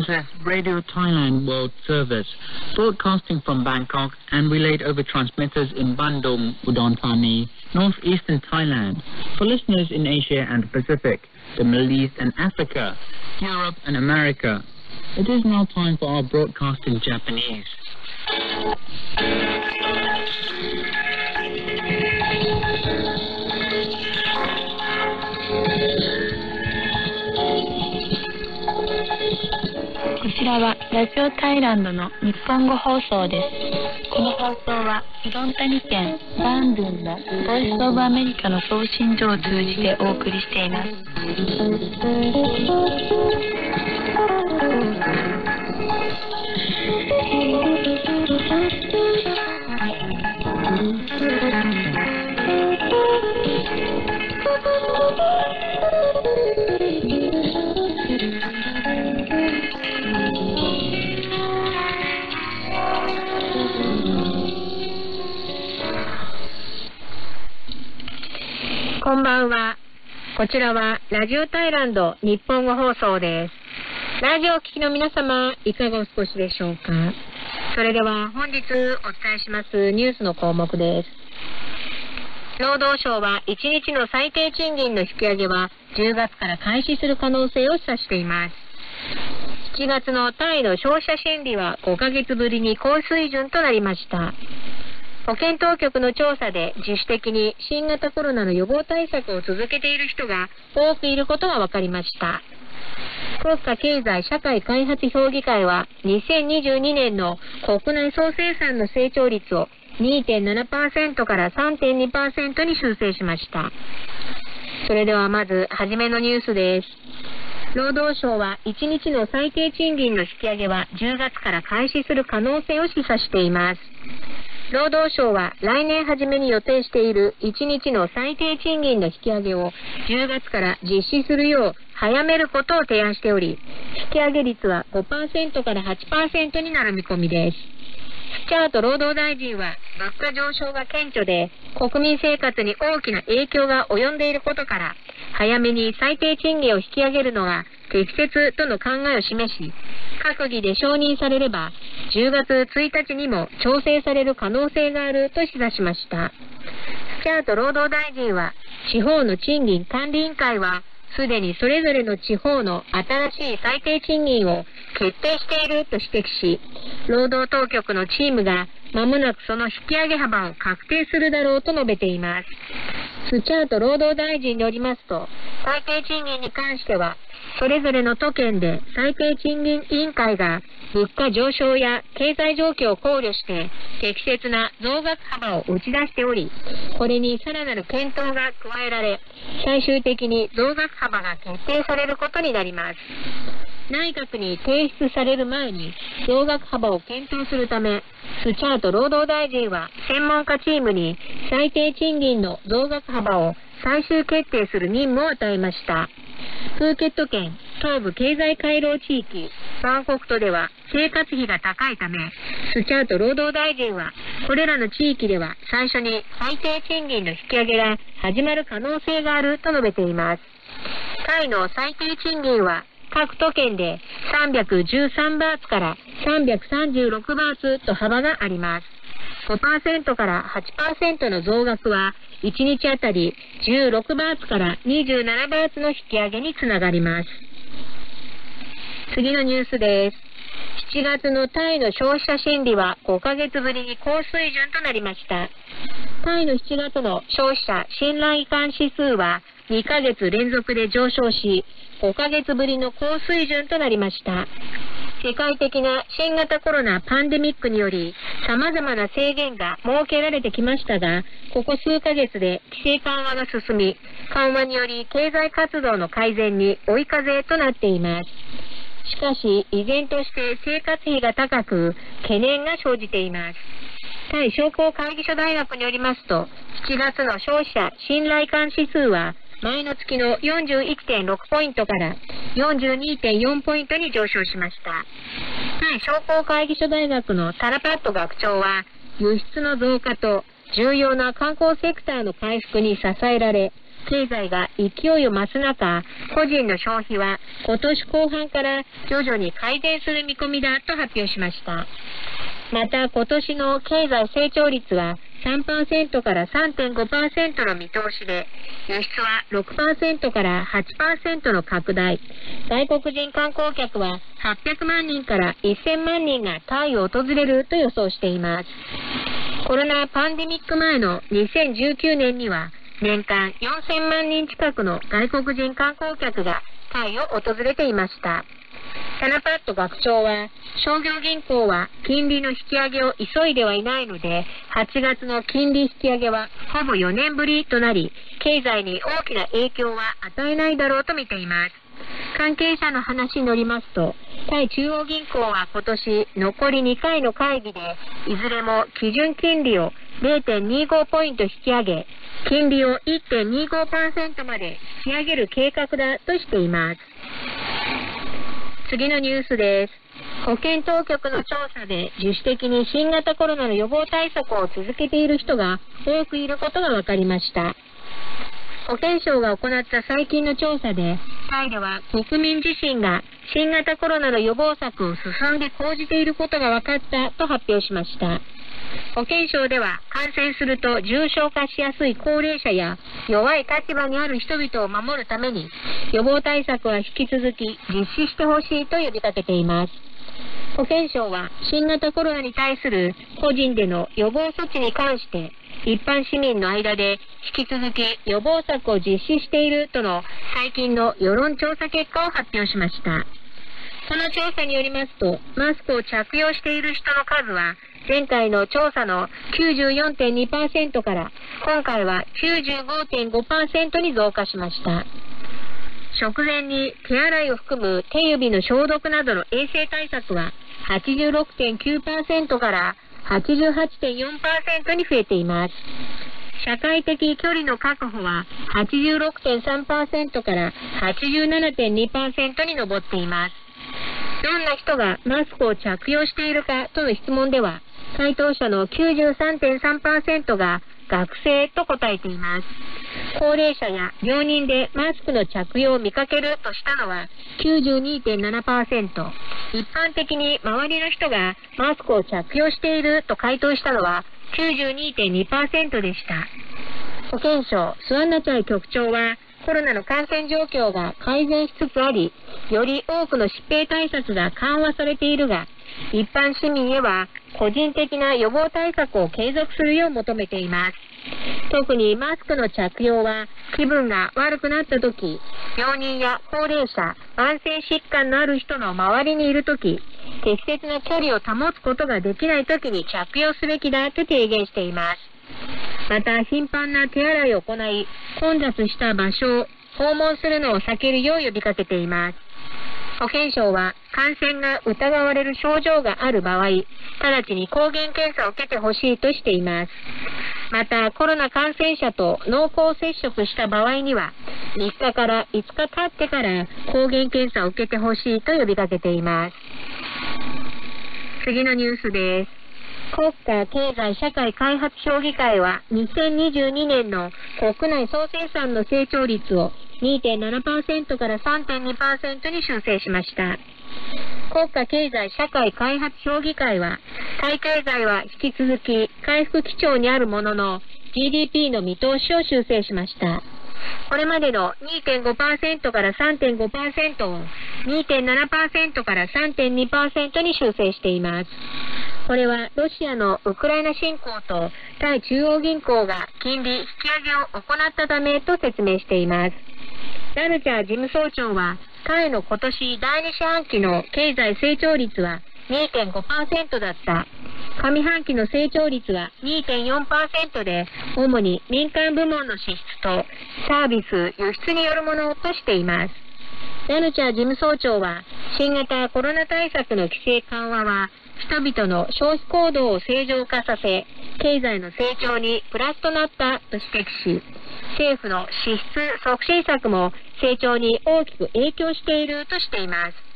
This is Radio Thailand World Service, broadcasting from Bangkok and relayed over transmitters in Bandung, Udon Thani, northeastern Thailand, for listeners in Asia and Pacific, the Middle East and Africa, Europe and America. It is now time for our broadcast in Japanese. ちらはラジオタイランドの日本語放送です。この放送はフロンタニ県バンドゥンのボイスオブアメリカの送信所を通じてお送りしています。こんばんは。こちらはラジオタイランド日本語放送です。ラジオを聴きの皆様、いかがお過ごしでしょうか？それでは本日お伝えしますニュースの項目です。労働省は1日の最低賃金の引き上げは10月から開始する可能性を示唆しています。7月のタイの消費者心理は5ヶ月ぶりに高水準となりました。保健当局の調査で自主的に新型コロナの予防対策を続けている人が多くいることが分かりました。国家経済社会開発評議会は2022年の国内総生産の成長率を2.7%から3.2%に修正しました。それではまず、はじめのニュースです。労働省は1日の最低賃金の引き上げは10月から開始する可能性を示唆しています。労働省は来年初めに予定している1日の最低賃金の引き上げを10月から実施するよう早めることを提案しており、引き上げ率は5%から8%になる見込みです。スチャート労働大臣は物価上昇が顕著で国民生活に大きな影響が及んでいることから早めに最低賃金を引き上げるのが適切との考えを示し閣議で承認されれば10月1日にも調整される可能性があると示唆しました。スチャート労働大臣は地方の賃金管理委員会はすでにそれぞれの地方の新しい最低賃金を決定していると指摘し、労働当局のチームが間もなくその引き上げ幅を確定するだろうと述べています。スチャート労働大臣によりますと、最低賃金に関しては、それぞれの都県で最低賃金委員会が物価上昇や経済状況を考慮して適切な増額幅を打ち出しており、これにさらなる検討が加えられ、最終的に増額幅が決定されることになります。内閣に提出される前に増額幅を検討するため、スチャート労働大臣は専門家チームに最低賃金の増額幅を最終決定する任務を与えました。プーケット県東部経済回廊地域、バンコク都では生活費が高いため、スチャート労働大臣は、これらの地域では最初に最低賃金の引き上げが始まる可能性があると述べています。タイの最低賃金は各都県で313バーツから336バーツと幅があります。5%から8%の増額は1日あたり16バーツから27バーツの引き上げにつながります。次のニュースです。7月のタイの消費者心理は5ヶ月ぶりに高水準となりました。タイの7月の消費者信頼感指数は2ヶ月連続で上昇し、5ヶ月ぶりの高水準となりました。世界的な新型コロナパンデミックにより様々な制限が設けられてきましたが、ここ数ヶ月で規制緩和が進み、緩和により経済活動の改善に追い風となっています。しかし、依然として生活費が高く、懸念が生じています。タイ商工会議所大学によりますと、7月の消費者信頼感指数は、前の月の41.6ポイントから42.4ポイントに上昇しました。はい商工会議所大学のタラパット学長は、輸出の増加と重要な観光セクターの回復に支えられ、経済が勢いを増す中、個人の消費は今年後半から徐々に改善する見込みだと発表しました。また今年の経済成長率は3%から3.5%の見通しで、輸出は6%から8%の拡大、外国人観光客は800万人から1000万人がタイを訪れると予想しています。コロナパンデミック前の2019年には、年間4000万人近くの外国人観光客がタイを訪れていました。タナパット学長は、商業銀行は金利の引き上げを急いではいないので、8月の金利引き上げはほぼ4年ぶりとなり、経済に大きな影響は与えないだろうと見ています。関係者の話によりますと、タイ中央銀行は今年残り2回の会議で、いずれも基準金利を0.25ポイント引き上げ、金利を1.25%まで引き上げる計画だとしています。次のニュースです。保健当局の調査で自主的に新型コロナの予防対策を続けている人が多くいることが分かりました。保健省が行った最近の調査で、タイでは国民自身が新型コロナの予防策を進んで講じていることが分かったと発表しました。保健省では感染すると重症化しやすい高齢者や弱い立場にある人々を守るために予防対策は引き続き実施してほしいと呼びかけています。保健省は新型コロナに対する個人での予防措置に関して一般市民の間で引き続き予防策を実施しているとの最近の世論調査結果を発表しました。この調査によりますと、マスクを着用している人の数は前回の調査の94.2%から今回は95.5%に増加しました。食前に手洗いを含む手指の消毒などの衛生対策は86.9%から88.4%に増えています。社会的距離の確保は86.3%から87.2%に上っています。どんな人がマスクを着用しているかとの質問では、回答者の93.3%が学生と答えています。高齢者や病人でマスクの着用を見かけるとしたのは92.7%。一般的に周りの人がマスクを着用していると回答したのは92.2%でした。保健省、スワンナチャイ局長は、コロナの感染状況が改善しつつあり、より多くの疾病対策が緩和されているが、一般市民へは個人的な予防対策を継続するよう求めています。特にマスクの着用は気分が悪くなった時、病人や高齢者、慢性疾患のある人の周りにいる時、適切な距離を保つことができない時に着用すべきだと提言しています。また頻繁な手洗いを行い、混雑した場所を訪問するのを避けるよう呼びかけています。保健省は感染が疑われる症状がある場合、直ちに抗原検査を受けてほしいとしています。また、コロナ感染者と濃厚接触した場合には、3日から5日経ってから抗原検査を受けてほしいと呼びかけています。次のニュースです。国家経済社会開発評議会は2022年の国内総生産の成長率を2.7%から3.2%に修正しました。国家経済社会開発評議会は、タイ経済は引き続き回復基調にあるものの、GDP の見通しを修正しました。これまでの2.5%から3.5%を2.7%から3.2%に修正しています。これはロシアのウクライナ侵攻と対中央銀行が金利引き上げを行ったためと説明しています。ダルチャー事務総長はタイの今年第2四半期の経済成長率は2.5%だった。上半期の成長率は2.4%で、主に民間部門の支出とサービス、輸出によるものとしています。ヤヌチャー事務総長は、新型コロナ対策の規制緩和は、人々の消費行動を正常化させ、経済の成長にプラスとなったと指摘し、政府の支出促進策も成長に大きく影響しているとしています。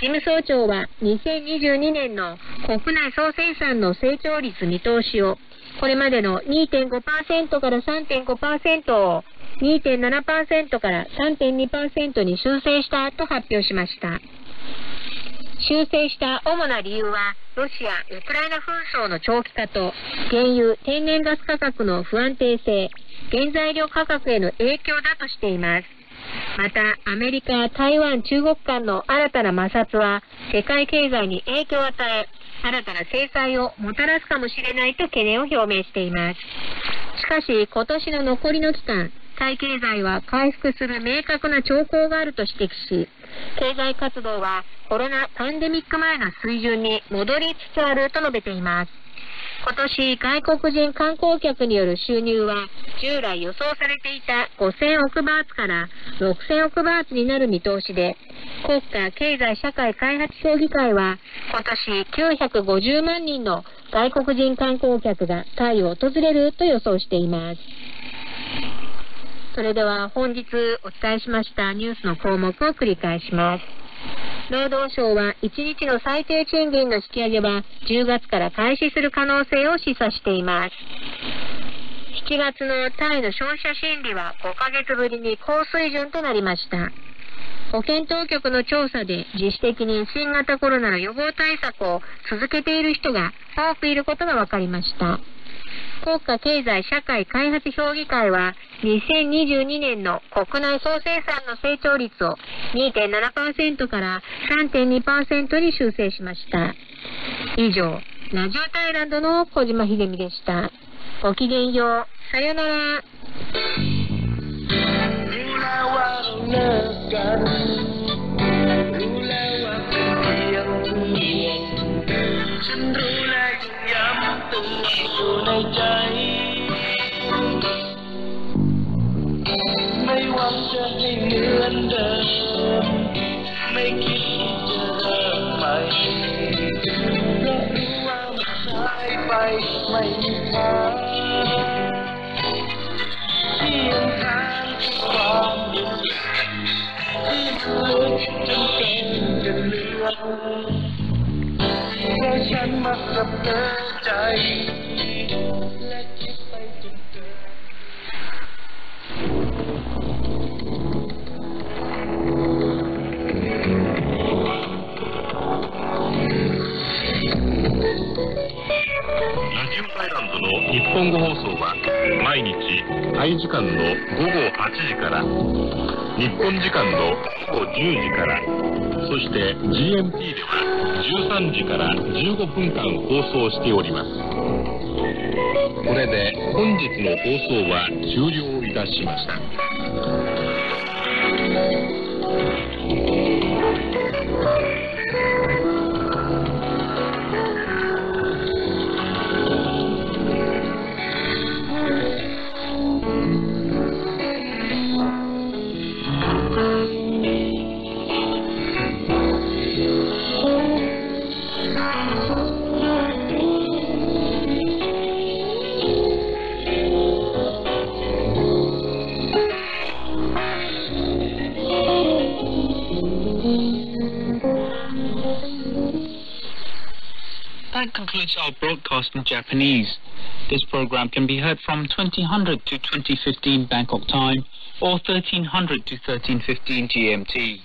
事務総長は2022年の国内総生産の成長率見通しをこれまでの2.5%から3.5%を2.7%から3.2%に修正したと発表しました。修正した主な理由は、ロシア・ウクライナ紛争の長期化と、原油・天然ガス価格の不安定性、原材料価格への影響だとしています。また、アメリカ、台湾、中国間の新たな摩擦は、世界経済に影響を与え、新たな制裁をもたらすかもしれないと懸念を表明しています。しかし、今年の残りの期間、タイ経済は回復する明確な兆候があると指摘し、経済活動はコロナパンデミック前の水準に戻りつつあると述べています。今年、外国人観光客による収入は、従来予想されていた5000億バーツから6000億バーツになる見通しで、国家経済社会開発協議会は、今年950万人の外国人観光客がタイを訪れると予想しています。それでは本日お伝えしましたニュースの項目を繰り返します。労働省は1日の最低賃金の引き上げは10月から開始する可能性を示唆しています。7月のタイの消費者心理は5ヶ月ぶりに高水準となりました。保健当局の調査で自主的に新型コロナの予防対策を続けている人が多くいることが分かりました。国家経済社会開発評議会は2022年の国内総生産の成長率を2.7%から3.2%に修正しました。以上、ラジオタイランドの小島秀美でした。ごきげんよう。さよなら。 อยู่ในใจ ไม่หวังจะให้เหมือนเดิม ไม่คิดที่จะเริ่มใหม่เพราะรู้ว่ามันสายไปไม่มีทางที่ยังค้างความรู้สึกที่มันลึกจนเกินจะเลือนเพราะฉันมักจะเพ้อใจ ラジオタイランドの日本語放送は毎日タイ時間の午後8時から日本時間の午後10時からそして GMT では13時から15分間放送しております。これで本日の放送は終了いたしました。That concludes our broadcast in Japanese. This program can be heard from 2000 to 2015 Bangkok time or 1300 to 1315 GMT.